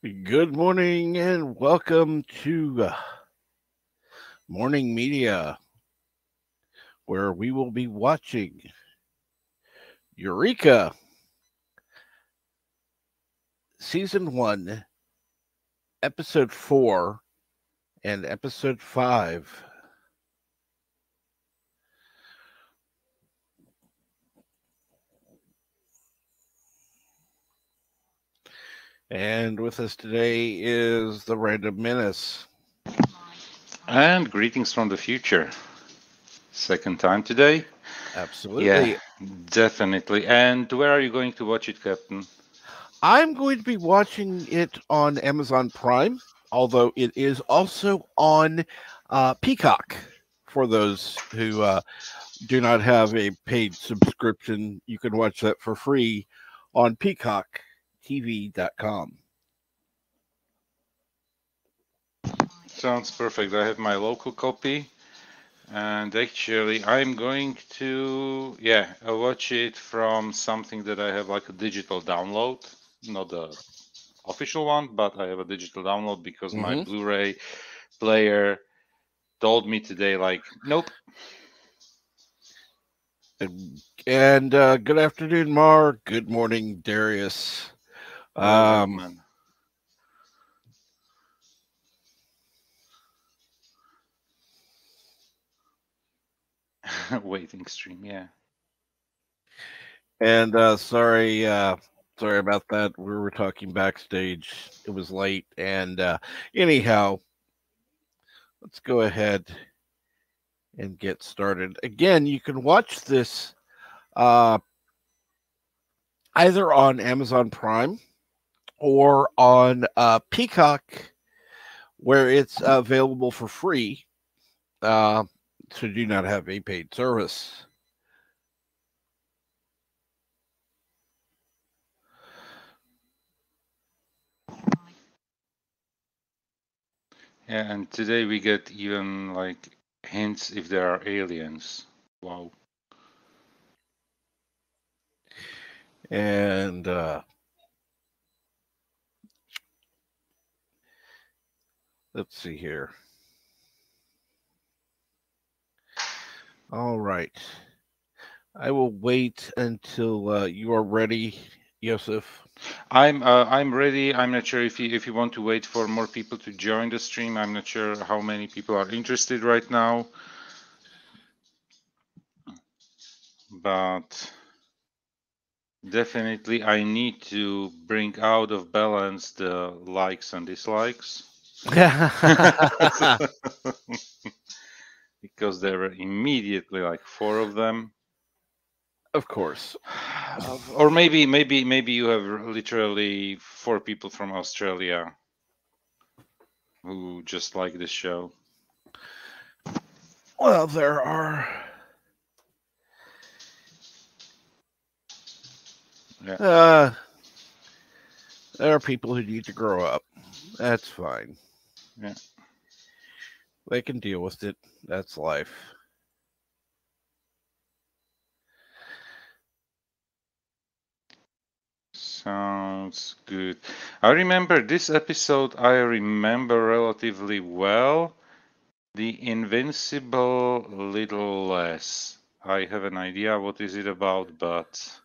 Good morning and welcome to uh, Morning Media, where we will be watching Eureka Season 1, Episode 4, and Episode 5. And with us today is the Random Menace. And greetings from the future. Second time today. Absolutely. Yeah, definitely. And where are you going to watch it, Captain? I'm going to be watching it on Amazon Prime, although it is also on uh, Peacock for those who uh, do not have a paid subscription. You can watch that for free on peacocktv.com. Sounds perfect. I have my local copy. And actually, I'm going to, yeah, I watch it from something that I have like a digital download, not the official one, but I have a digital download because my Mhm. Blu-ray player told me today, like, nope, And, and uh, good afternoon, Mar. Good morning, Darius. Um, waiting stream, yeah. And uh sorry, uh sorry about that. We were talking backstage. It was late. And uh anyhow, let's go ahead and get started. Again, you can watch this uh either on Amazon Prime or on uh Peacock where it's available for free. Uh so do not have a paid service. Yeah, and today we get even like hints if there are aliens. Wow. and uh let's see here all right i will wait until uh, you are ready Yosef. I'm uh, I'm ready. I'm not sure if you if you want to wait for more people to join the stream. I'm not sure how many people are interested right now. But definitely I need to bring out of balance the likes and dislikes. because there were immediately like four of them. of course or maybe maybe maybe you have literally four people from Australia who just like this show. well there are Yeah. uh there are people who need to grow up that's fine Yeah. they can deal with it that's life Sounds good. I remember this episode I remember relatively well. The Invincible little less. I have an idea what is it about, but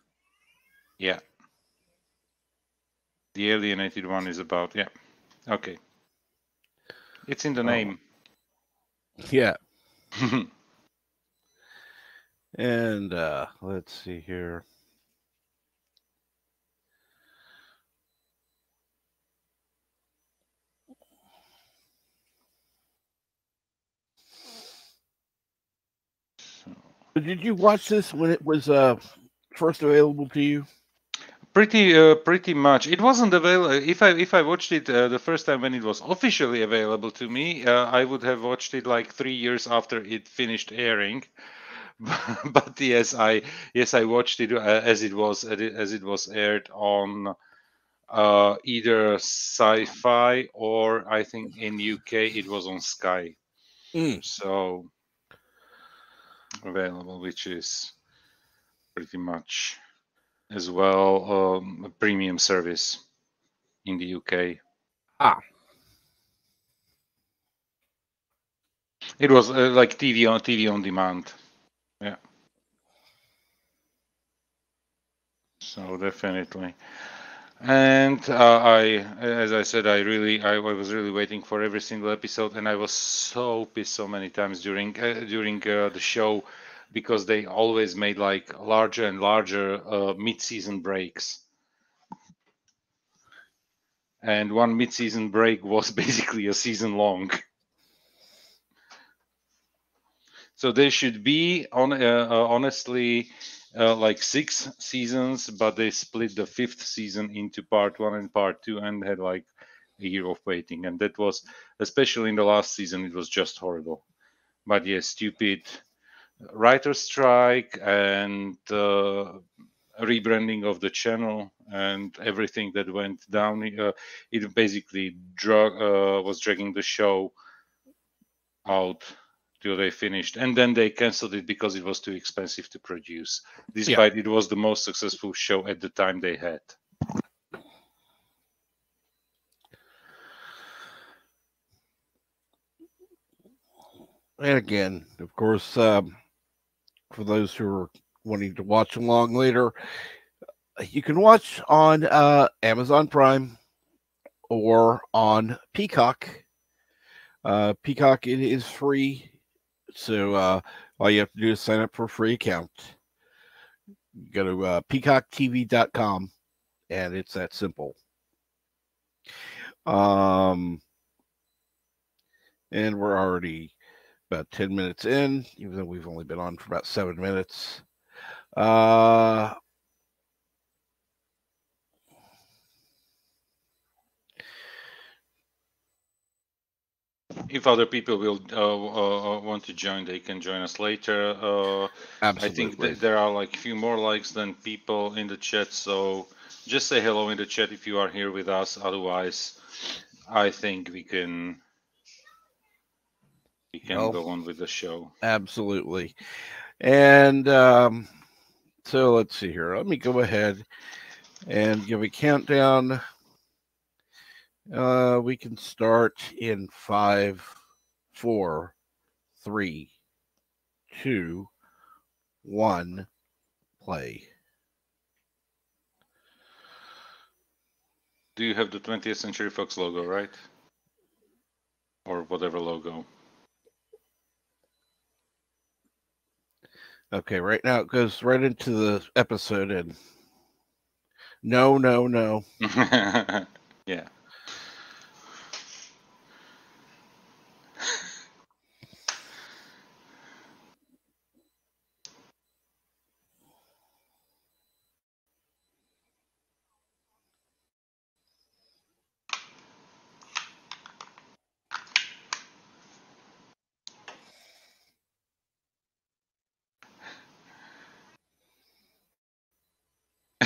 yeah. The alienated one is about yeah. Okay. It's in the Oh. name. yeah And uh let's see here. Did you watch this when it was uh first available to you? Pretty, uh, pretty much. It wasn't available. If I if I watched it uh, the first time when it was officially available to me, uh, I would have watched it like three years after it finished airing. but yes, I yes I watched it uh, as it was as it was aired on uh, either Sci-Fi or I think in UK it was on Sky. Mm. So available, which is pretty much as well um, a premium service in the UK. Ah. It was uh, like TV on TV on demand. Yeah. So definitely. And uh, I, as I said, I really, I, I, was really waiting for every single episode, and I was so pissed so many times during uh, during uh, the show because they always made like larger and larger uh, mid-season breaks. And one mid-season break was basically a season long. So there should be, on uh, uh, honestly, uh, like six seasons, but they split the fifth season into part one and part two, and had like a year of waiting. And that was, especially in the last season, it was just horrible. But yeah, stupid writer strike and uh, rebranding of the channel and everything that went down. Uh, it basically drug, uh, was dragging the show out till they finished, and then they canceled it because it was too expensive to produce, despite yeah. it was the most successful show at the time they had. And again, of course, um, for those who are wanting to watch along later, you can watch on uh, Amazon Prime or on Peacock. Uh, Peacock it is free, so uh, all you have to do is sign up for a free account. Go to uh, peacocktv.com, and it's that simple. Um, and we're already about 10 minutes in, even though we've only been on for about seven minutes. Uh, if other people will uh, uh, uh, want to join, they can join us later. Uh, I think th- there are like a few more likes than people in the chat, so just say hello in the chat if you are here with us. Otherwise, I think we can we can go on with the show. Absolutely. And um, so let's see here. Let me go ahead and give a countdown. Uh, we can start in five, four, three, two, one, play. Do you have the 20th Century Fox logo, right? Or whatever logo? Okay, right now it goes right into the episode and no, no, no. yeah.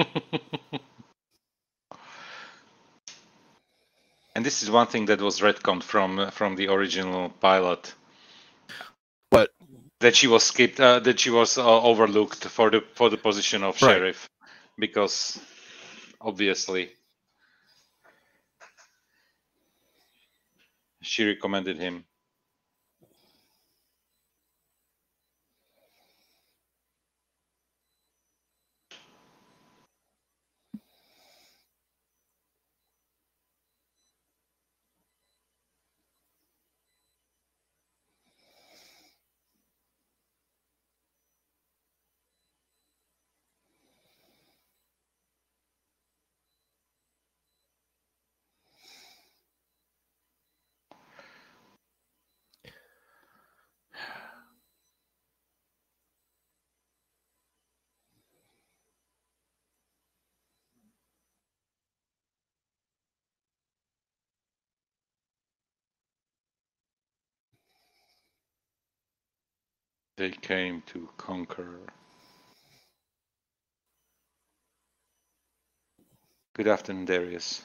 and this is one thing that was retconned from from the original pilot. What? That she was skipped. Uh, that she was uh, overlooked for the for the position of right. sheriff, because obviously she recommended him. They came to conquer. Good afternoon, Darius.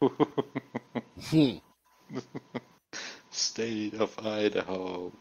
Hmm. State of Idaho.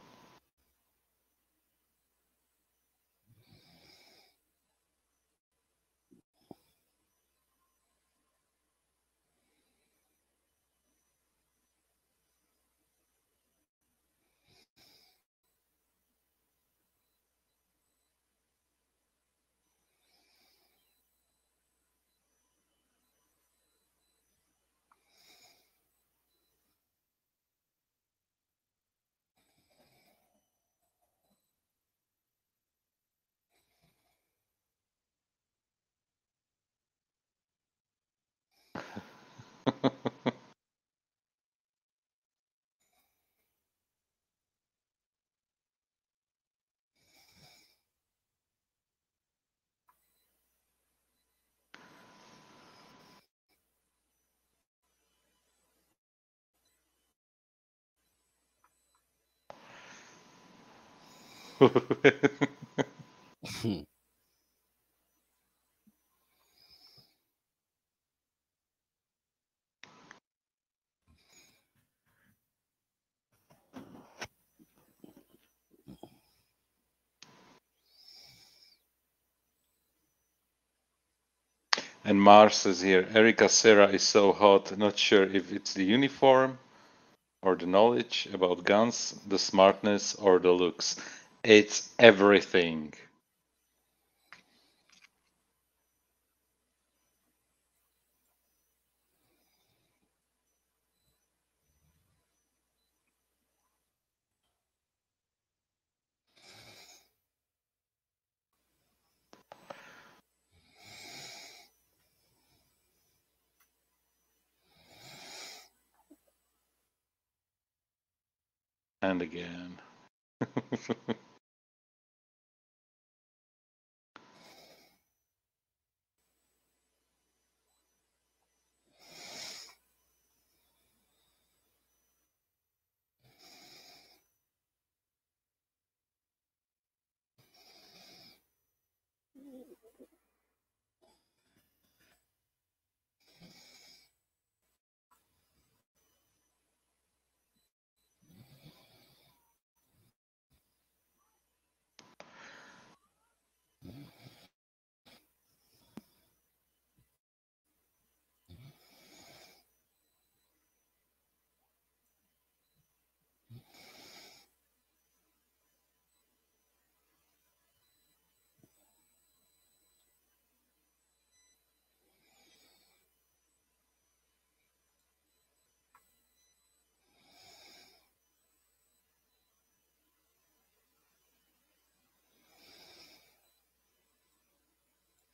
And Mars is here. Erica Cerra is so hot. Not sure if it's the uniform or the knowledge about guns, the smartness, or the looks. It's everything. And again.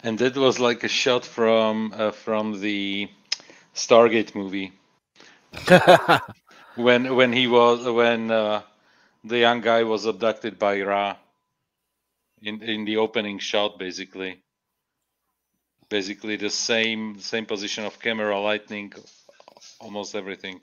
And that was like a shot from uh, from the Stargate movie when when he was when uh, the young guy was abducted by Ra in in the opening shot, basically. Basically the same same position of camera, lighting, almost everything.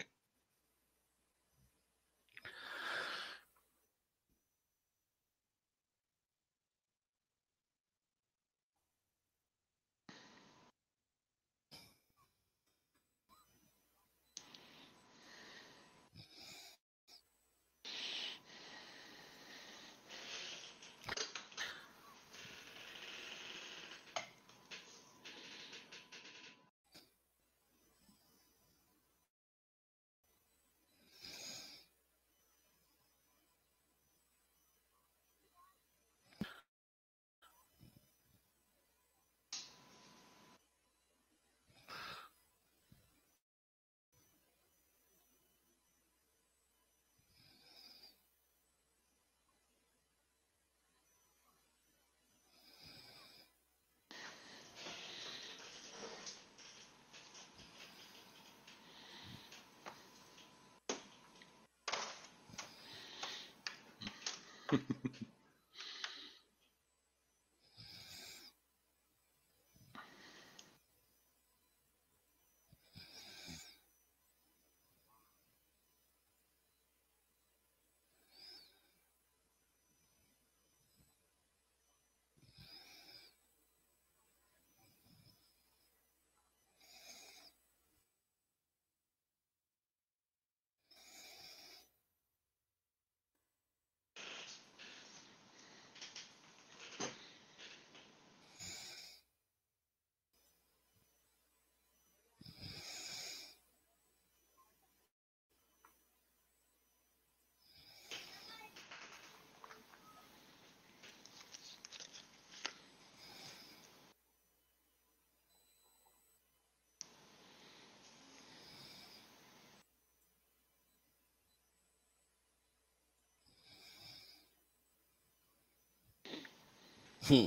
Hmm.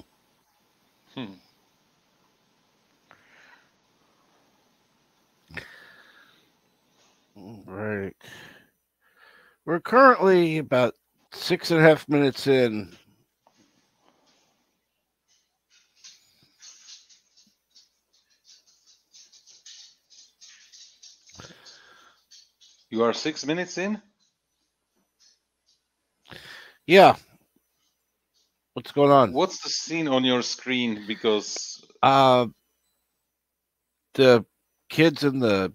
Hmm. Right. We're currently about six and a half minutes in. You are six minutes in? Yeah. What's going on? What's the scene on your screen? Because Uh, the kids in the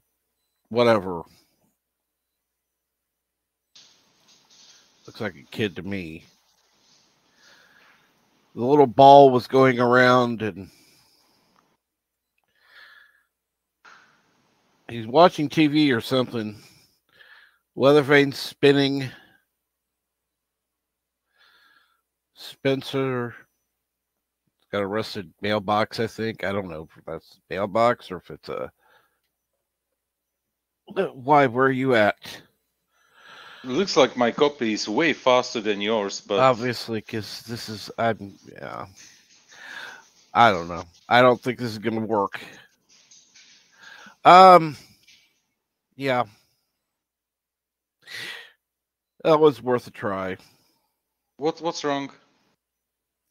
whatever. Looks like a kid to me. The little ball was going around and he's watching TV or something. Weather vane spinning. Spencer got arrested mailbox, I think. I don't know if that's mailbox or if it's a. Why? Where are you at? it looks like my copy is way faster than yours, but Obviously, because this is. I'm. Yeah. I don't know. I don't think this is going to work. Um. Yeah. That was worth a try. what what's wrong?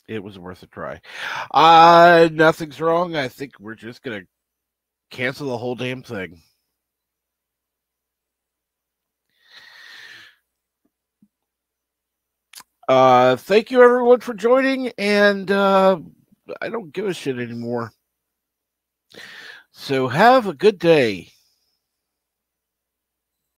It was worth a try. Uh nothing's wrong. I think we're just gonna cancel the whole damn thing. Uh thank you everyone for joining and uh I don't give a shit anymore. So have a good day.